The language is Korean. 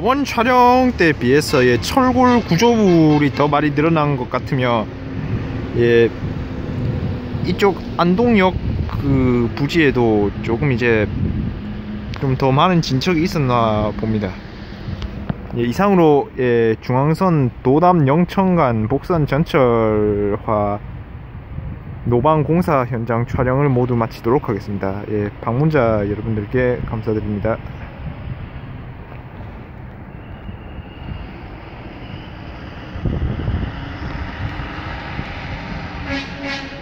이번 촬영 때 비해서 예, 철골 구조물이 더 많이 늘어난 것 같으며 예, 이쪽 안동역 그 부지에도 조금 이제 좀 더 많은 진척이 있었나 봅니다. 예, 이상으로 예, 중앙선 도담 영천간 복선 전철화 노방 공사 현장 촬영을 모두 마치도록 하겠습니다. 예, 방문자 여러분들께 감사드립니다. Thank you.